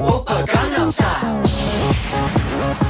Opa, gun outside.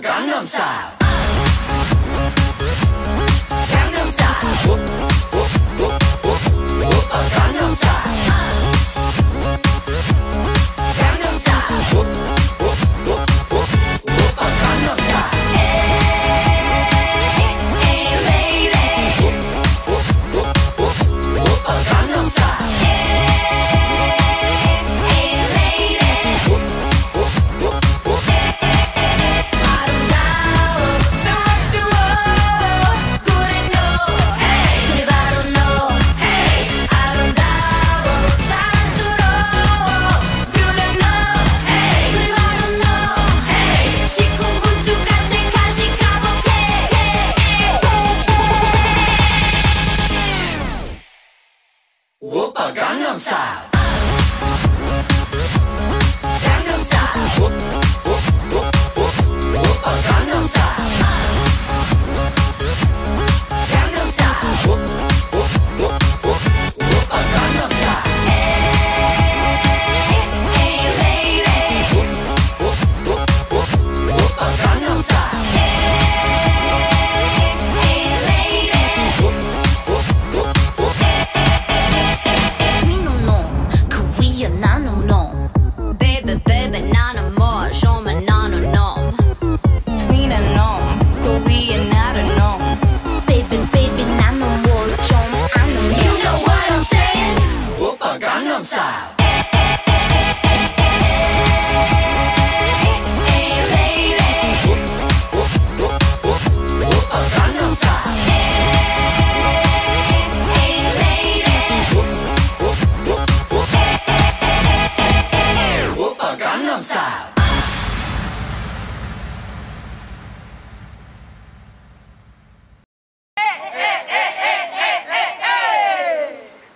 Gangnam Style. 台咁样晒。Baby